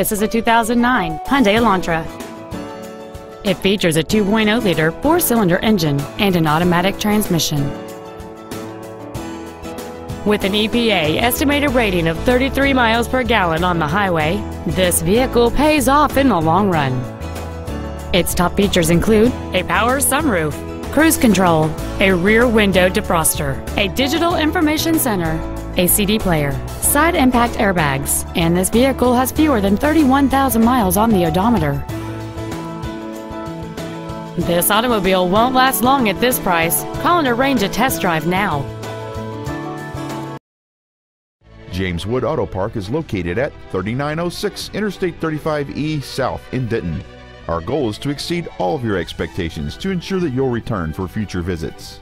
This is a 2009 Hyundai Elantra. It features a 2.0-liter four-cylinder engine and an automatic transmission. With an EPA estimated rating of 33 miles per gallon on the highway, this vehicle pays off in the long run. Its top features include a power sunroof, cruise control, a rear window defroster, a digital information center, a CD player, side impact airbags, and this vehicle has fewer than 31,000 miles on the odometer. This automobile won't last long at this price. Call and arrange a test drive now. James Wood Auto Park is located at 3906 Interstate 35E South in Denton. Our goal is to exceed all of your expectations to ensure that you'll return for future visits.